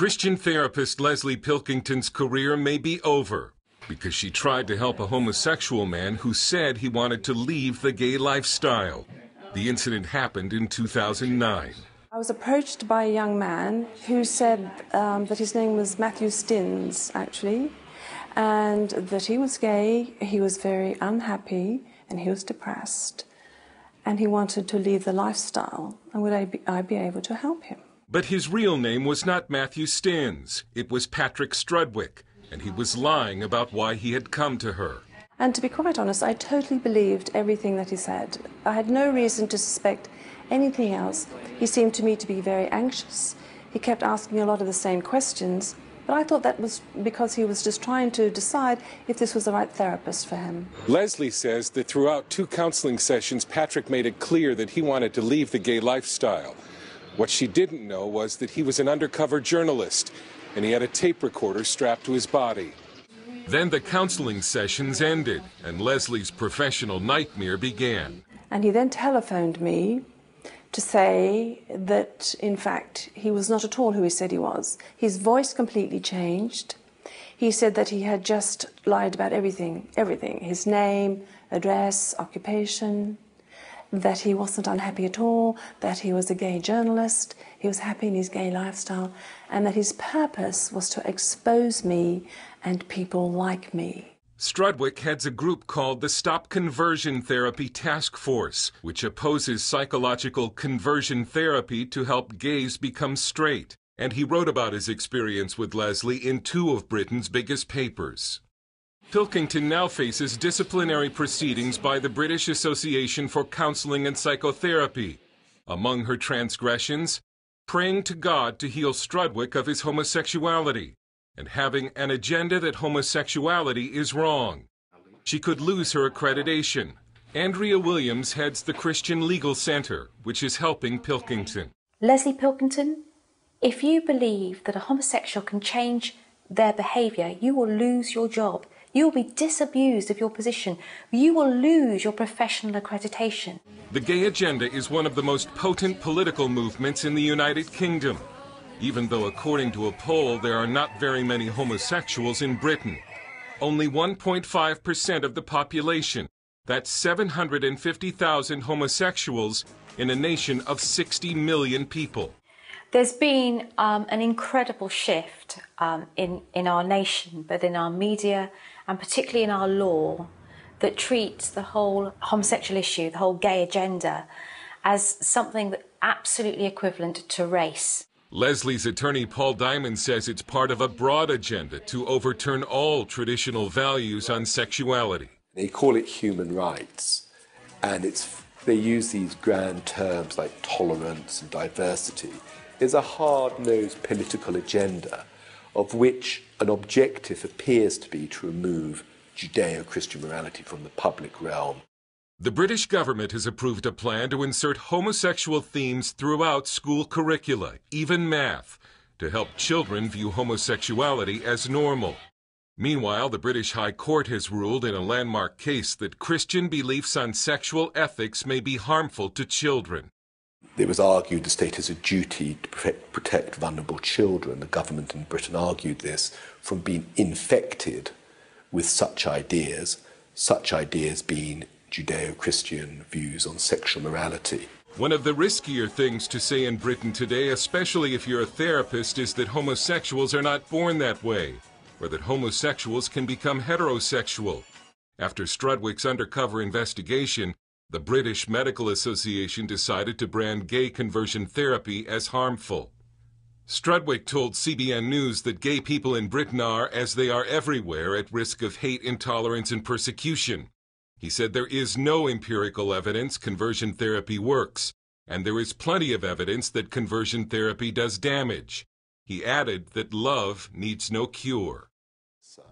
Christian therapist Lesley Pilkington's career may be over because she tried to help a homosexual man who said he wanted to leave the gay lifestyle. The incident happened in 2009. I was approached by a young man who said um, that his name was Matthew Stines, actually, and that he was gay, he was very unhappy, and he was depressed, and he wanted to leave the lifestyle. And would I be, I be able to help him? But his real name was not Matthew Stines, it was Patrick Strudwick, and he was lying about why he had come to her. And to be quite honest, I totally believed everything that he said. I had no reason to suspect anything else. He seemed to me to be very anxious. He kept asking a lot of the same questions, but I thought that was because he was just trying to decide if this was the right therapist for him. Lesley says that throughout two counseling sessions, Patrick made it clear that he wanted to leave the gay lifestyle. What she didn't know was that he was an undercover journalist and he had a tape recorder strapped to his body. Then the counseling sessions ended and Lesley's professional nightmare began. And he then telephoned me to say that, in fact, he was not at all who he said he was. His voice completely changed. He said that he had just lied about everything, everything his name, address, occupation, that he wasn't unhappy at all, that he was a gay journalist, he was happy in his gay lifestyle, and that his purpose was to expose me and people like me. Strudwick heads a group called the Stop Conversion Therapy Task Force, which opposes psychological conversion therapy to help gays become straight. And he wrote about his experience with Lesley in two of Britain's biggest papers. Pilkington now faces disciplinary proceedings by the British Association for Counseling and Psychotherapy. Among her transgressions, praying to God to heal Strudwick of his homosexuality and having an agenda that homosexuality is wrong. She could lose her accreditation. Andrea Williams heads the Christian Legal Center, which is helping Pilkington. Lesley Pilkington, if you believe that a homosexual can change their behaviour, you will lose your job. You will be disabused of your position. You will lose your professional accreditation. The gay agenda is one of the most potent political movements in the United Kingdom, even though, according to a poll, there are not very many homosexuals in Britain. Only 1.5% of the population. That's 750,000 homosexuals in a nation of 60 million people. There's been um, an incredible shift um, in, in our nation, but in our media and particularly in our law, that treats the whole homosexual issue, the whole gay agenda, as something that absolutely equivalent to race. Lesley's attorney Paul Diamond says it's part of a broad agenda to overturn all traditional values on sexuality. They call it human rights, and it's they use these grand terms like tolerance and diversity. It's a hard-nosed political agenda of which an objective appears to be to remove Judeo Christian morality from the public realm. The British government has approved a plan to insert homosexual themes throughout school curricula, even math, to help children view homosexuality as normal. Meanwhile, the British High Court has ruled in a landmark case that Christian beliefs on sexual ethics may be harmful to children. It was argued the state has a duty to protect vulnerable children. The government in Britain argued this from being infected with such ideas, such ideas being Judeo Christian views on sexual morality. One of the riskier things to say in Britain today, especially if you're a therapist, is that homosexuals are not born that way, or that homosexuals can become heterosexual. After Strudwick's undercover investigation, the British Medical Association decided to brand gay conversion therapy as harmful. Strudwick told CBN News that gay people in Britain are, as they are everywhere, at risk of hate, intolerance, and persecution. He said there is no empirical evidence conversion therapy works, and there is plenty of evidence that conversion therapy does damage. He added that love needs no cure.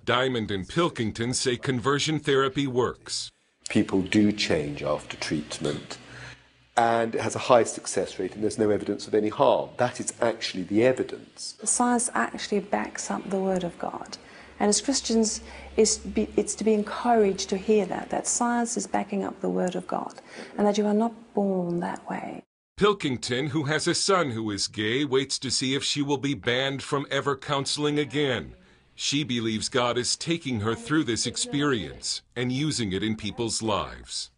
Diamond and Pilkington say conversion therapy works people do change after treatment and it has a high success rate and there's no evidence of any harm. That is actually the evidence. Science actually backs up the Word of God. And as Christians, it's, be, it's to be encouraged to hear that, that science is backing up the Word of God and that you are not born that way. Pilkington, who has a son who is gay, waits to see if she will be banned from ever counseling again. She believes God is taking her through this experience and using it in people's lives.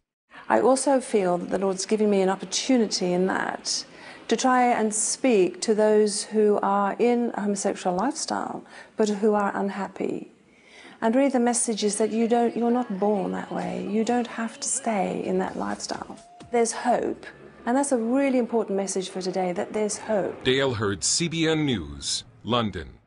I also feel that the Lord's giving me an opportunity in that to try and speak to those who are in a homosexual lifestyle but who are unhappy. And really the message is that you don't you're not born that way. You don't have to stay in that lifestyle. There's hope. And that's a really important message for today that there's hope. Dale Hurd, CBN News, London.